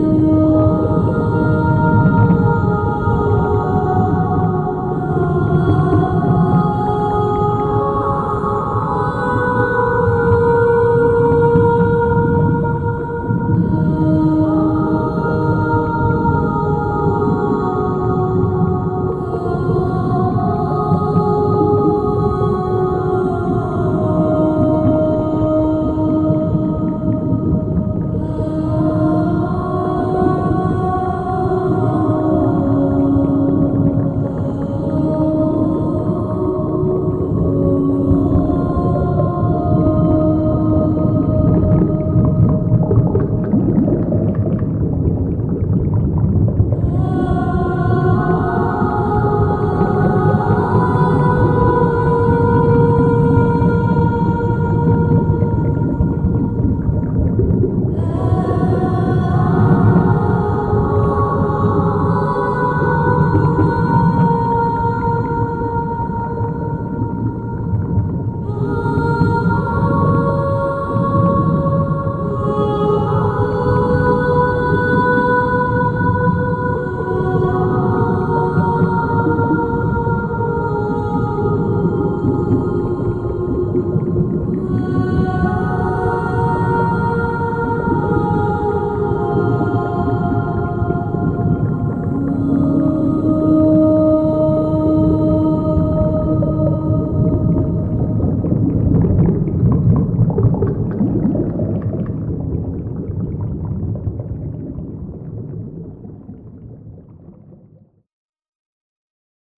you.